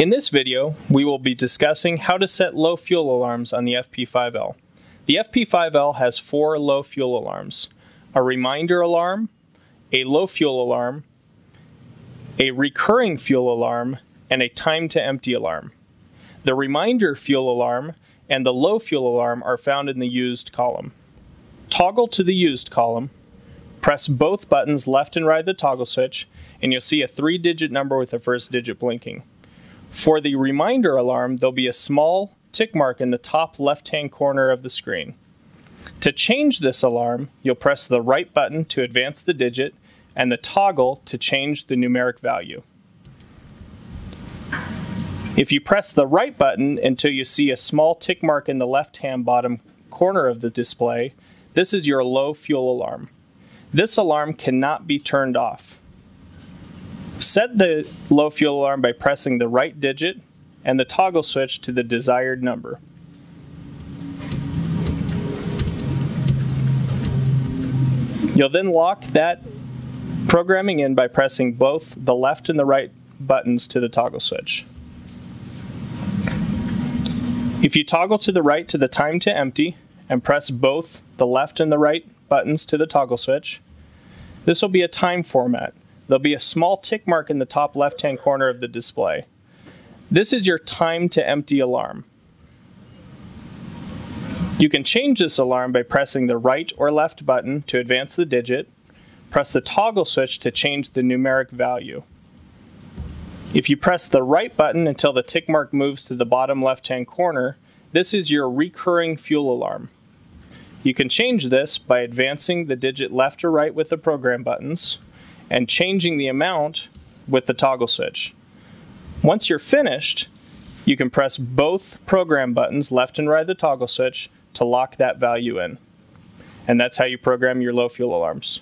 In this video, we will be discussing how to set low fuel alarms on the FP5L. The FP5L has four low fuel alarms, a reminder alarm, a low fuel alarm, a recurring fuel alarm, and a time to empty alarm. The reminder fuel alarm and the low fuel alarm are found in the used column. Toggle to the used column, press both buttons left and right of the toggle switch, and you'll see a three digit number with the first digit blinking. For the reminder alarm, there'll be a small tick mark in the top left-hand corner of the screen. To change this alarm, you'll press the right button to advance the digit and the toggle to change the numeric value. If you press the right button until you see a small tick mark in the left-hand bottom corner of the display, this is your low fuel alarm. This alarm cannot be turned off. Set the low fuel alarm by pressing the right digit and the toggle switch to the desired number. You'll then lock that programming in by pressing both the left and the right buttons to the toggle switch. If you toggle to the right to the time to empty and press both the left and the right buttons to the toggle switch, this will be a time format there'll be a small tick mark in the top left-hand corner of the display. This is your time to empty alarm. You can change this alarm by pressing the right or left button to advance the digit, press the toggle switch to change the numeric value. If you press the right button until the tick mark moves to the bottom left-hand corner, this is your recurring fuel alarm. You can change this by advancing the digit left or right with the program buttons, and changing the amount with the toggle switch. Once you're finished, you can press both program buttons, left and right of the toggle switch, to lock that value in. And that's how you program your low fuel alarms.